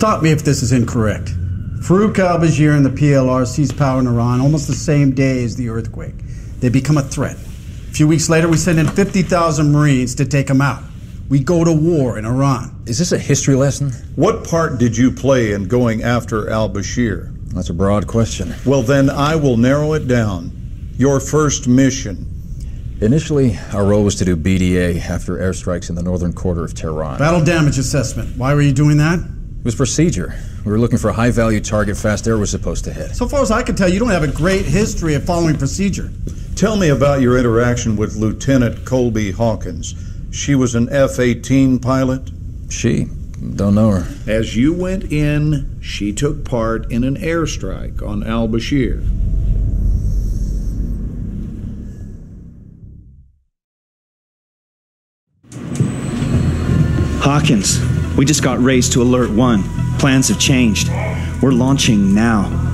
stop me if this is incorrect. Farouk al-Bashir and the PLR seized power in Iran almost the same day as the earthquake. They become a threat. A few weeks later, we send in 50,000 Marines to take them out. We go to war in Iran. Is this a history lesson? What part did you play in going after al Bashir? That's a broad question. Well, then I will narrow it down. Your first mission. Initially, our role was to do BDA after airstrikes in the northern quarter of Tehran. Battle damage assessment. Why were you doing that? It was procedure. We were looking for a high value target Fast Air was supposed to hit. So far as I can tell, you don't have a great history of following procedure. Tell me about your interaction with Lieutenant Colby Hawkins. She was an F 18 pilot? She? Don't know her. As you went in, she took part in an airstrike on al Bashir. Hawkins, we just got raised to Alert 1. Plans have changed. We're launching now.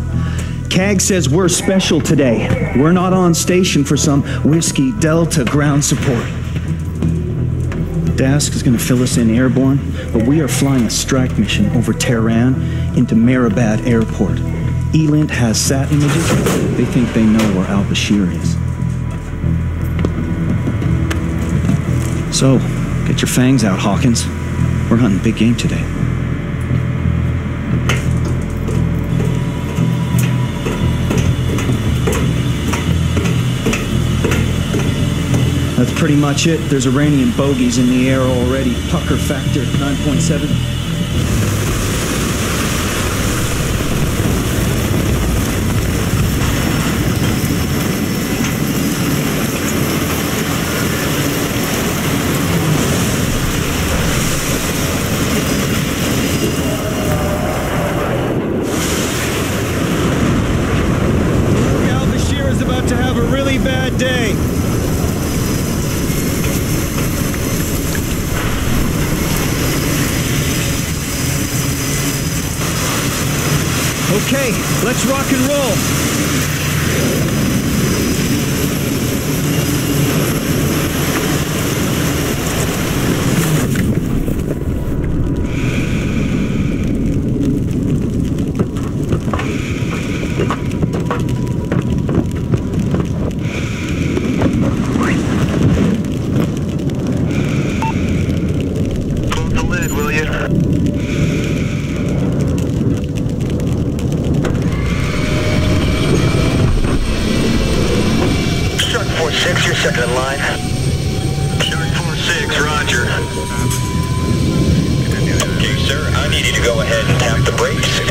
CAG says we're special today. We're not on station for some Whiskey Delta ground support. Dask is going to fill us in airborne, but we are flying a strike mission over Tehran into Mehrabad Airport. ELINT has sat images. They think they know where Al Bashir is. So, get your fangs out, Hawkins. We're hunting big game today. That's pretty much it. There's Iranian bogeys in the air already. Pucker factor 9.7. Al Bashir is about to have a really bad day. Okay, let's rock and roll. Close the lid, will you? Shark 4-6, you're second in line. Shark 4-6, roger. Okay, sir, I need you to go ahead and tap the brakes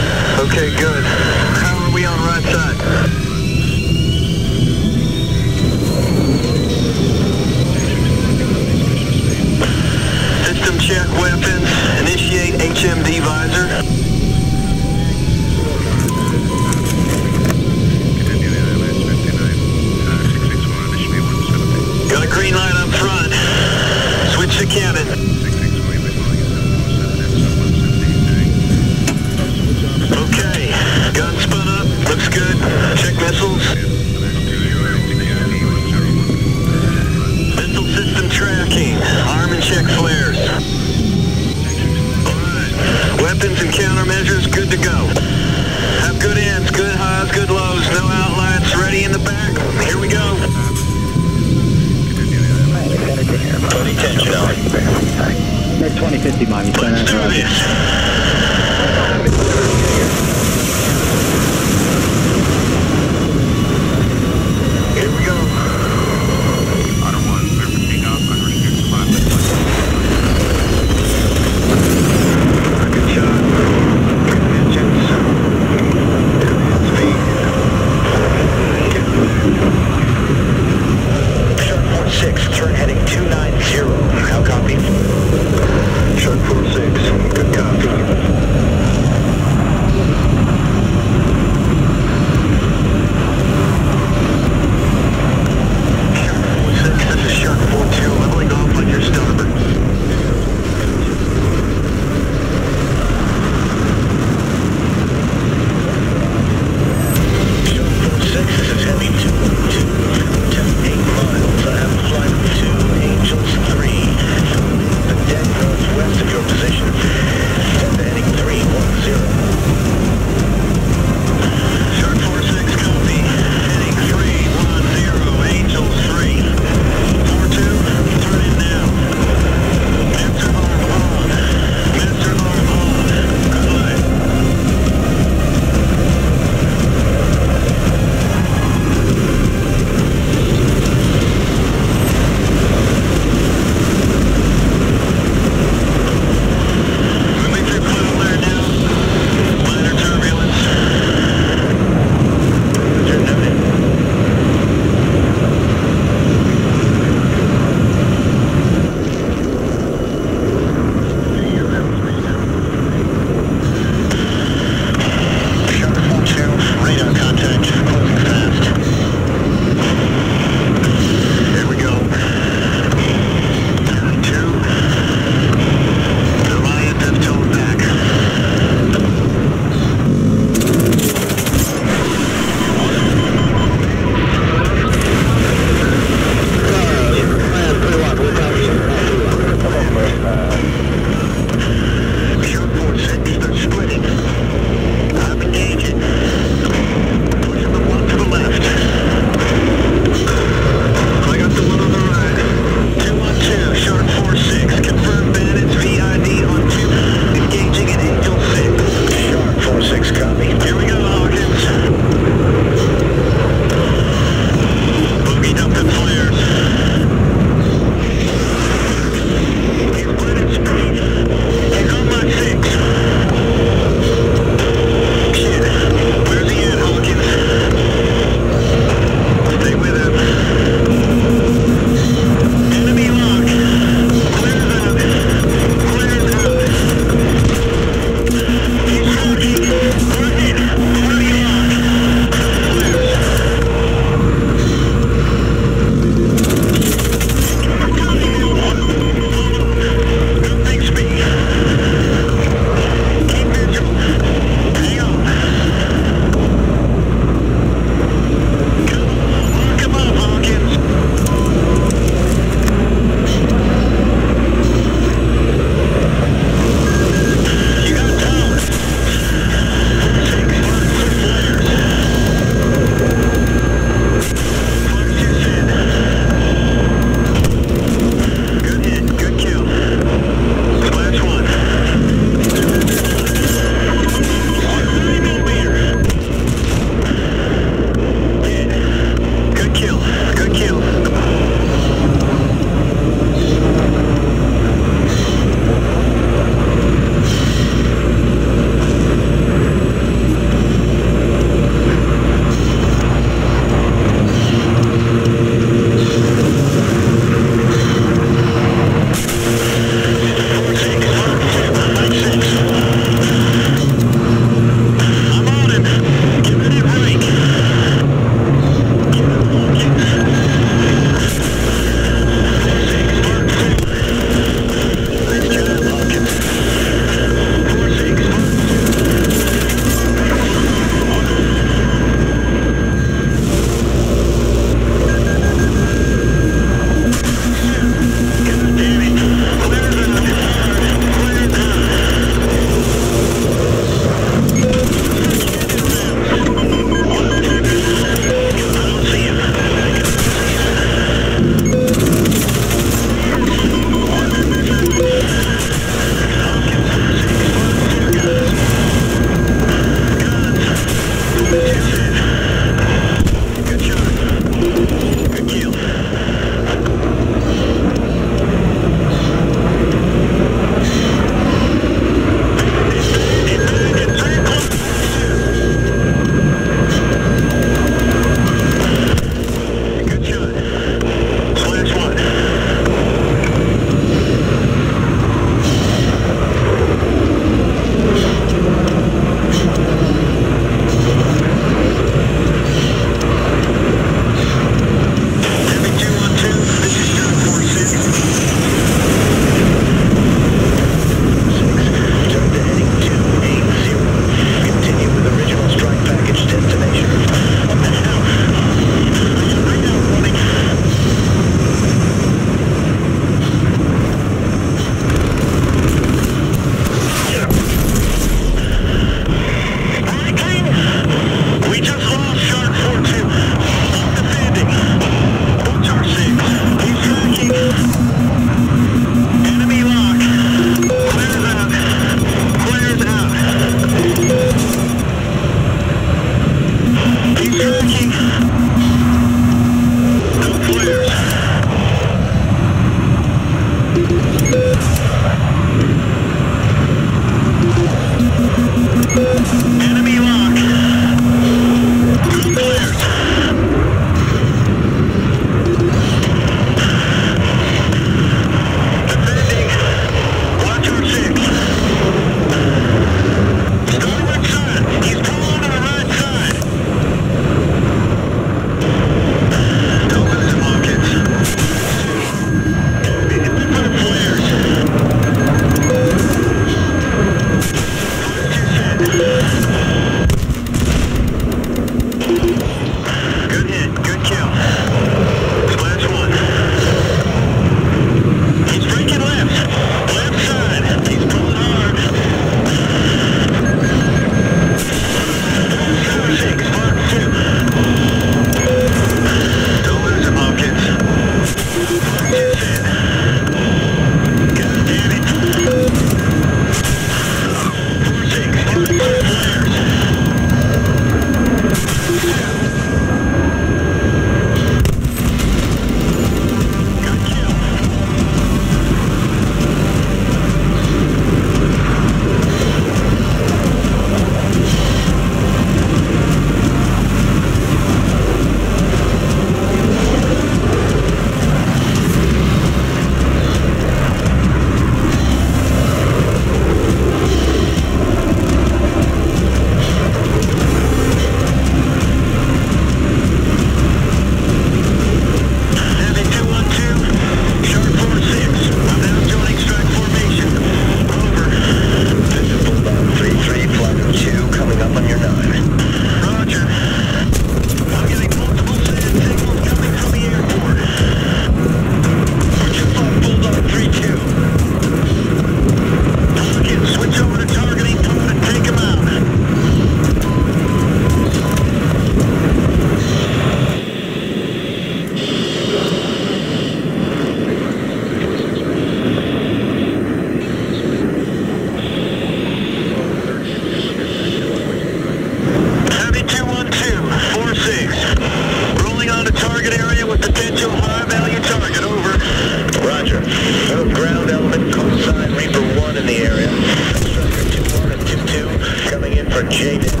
Okay.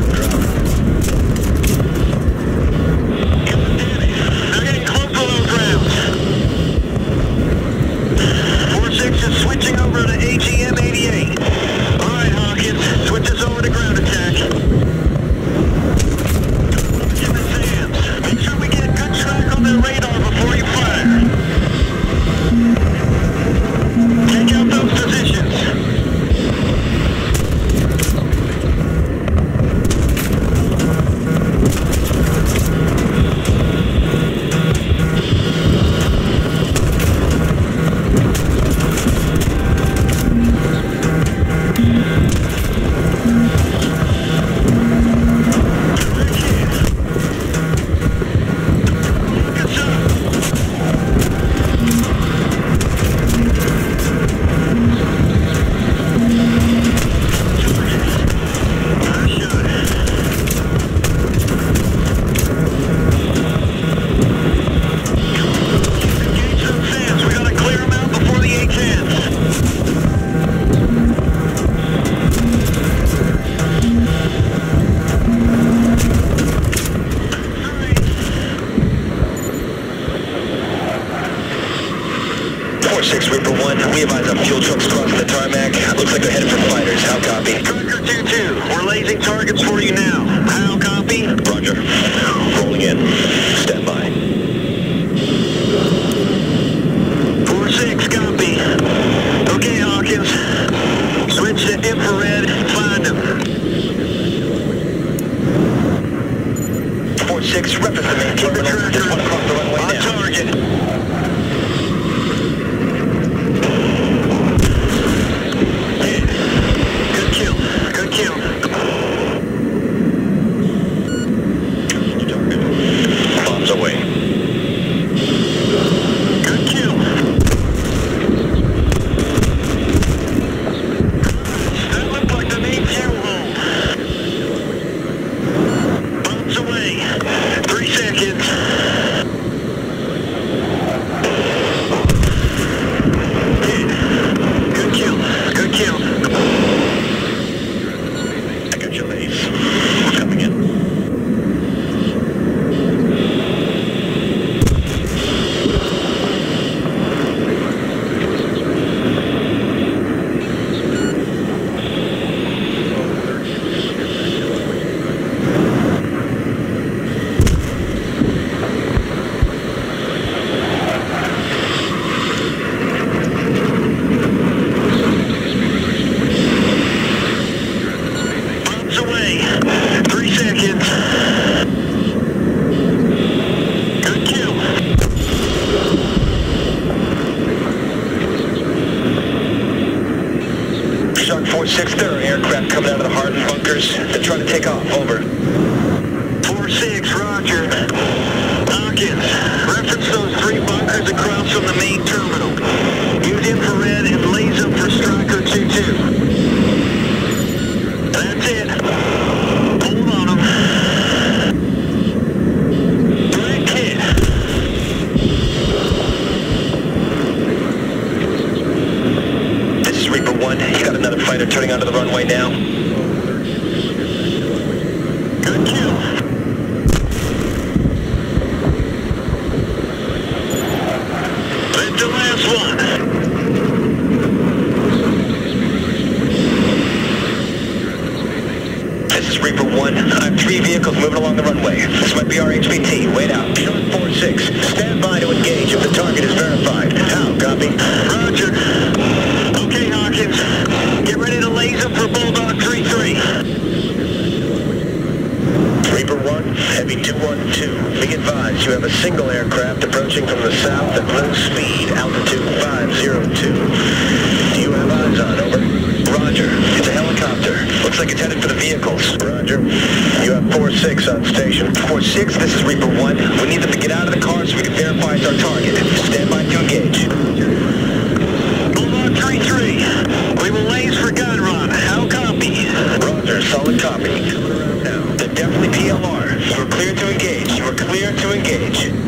Looks like they're headed for fighters. How copy? Trucker 2-2, we're lasing targets for you now. How copy? Roger. Rolling in. Stand by. 4-6, copy. Okay, Hawkins. Switch to infrared. Find them. 4-6, reference the main Keep the. Tracker across the runway on target. Good kill. Good kill. Target. Bombs away. Good kill. That looked like the main fuel hole. Bombs away. Three seconds. Good kill. Good kill. I got your lace. We're coming in. Bombs away. Three seconds. Good kill. Shark 4-6, there are aircraft coming out of the hardened bunkers. They're trying to take off. Over. 4-6, roger. Hawkins, reference those three bunkers across from the main terminal. Use infrared and laser for Striker 2-2. That's it. Hold on them. Direct hit. This is Reaper 1. You got another fighter turning now. Good Reaper 1. I have three vehicles moving along the runway. This might be our HVT. Wait out. 4-6. Stand by to engage if the target is verified. How? Copy? Roger. Okay, Hawkins. Get ready to laser for Bulldog 3-3. Reaper 1, Heavy 212. You have a single aircraft approaching from the south at low speed, altitude 502. Do you have eyes on, over? Roger. It's a helicopter. Looks like it's headed for the vehicles. Roger. You have 4-6 on station. 4-6, this is Reaper 1. We need them to get out of the car so we can verify it's our target. Stand by to engage. Bulldog 3-3. We will laze for gun run. How copy? Roger, solid copy. Coming around now. They're definitely PLR. You are clear to engage. You are clear to engage.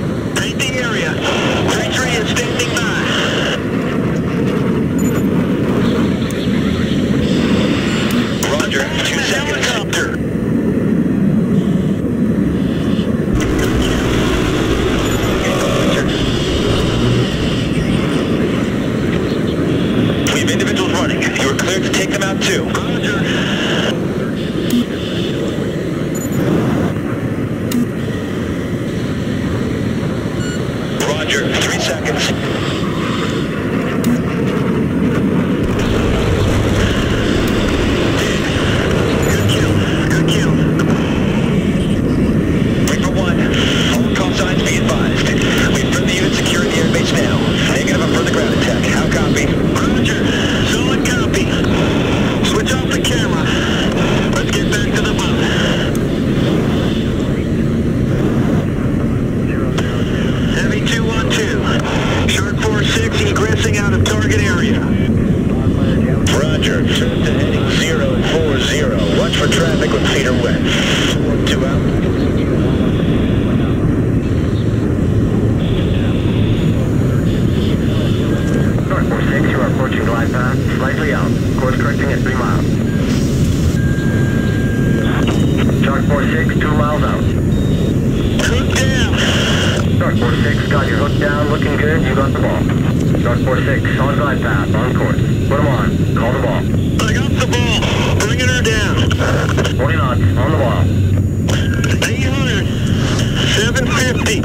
six, on glide path, on course. Put them on. Call the ball. I got the ball. Bringing her down. 20 knots, on the ball. 800, 750,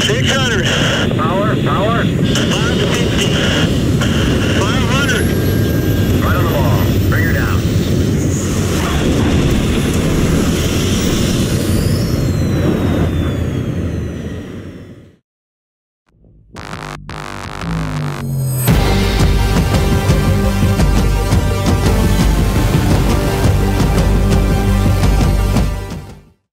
600. Power, power. 550.